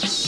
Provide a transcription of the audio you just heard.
Bye.